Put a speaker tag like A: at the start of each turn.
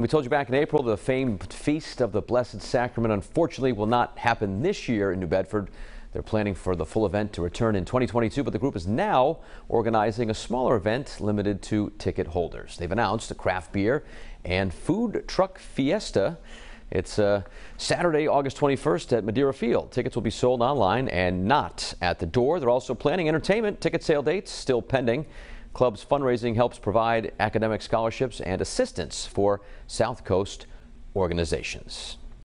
A: We told you back in April the famed Feast of the Blessed Sacrament unfortunately will not happen this year in New Bedford. They're planning for the full event to return in 2022, but the group is now organizing a smaller event limited to ticket holders. They've announced a craft beer and food truck festa. It's uh, Saturday, August 21st at Madeira Field. Tickets will be sold online and not at the door. They're also planning entertainment. Ticket sale dates still pending. Club's fundraising helps provide academic scholarships and assistance for South Coast organizations.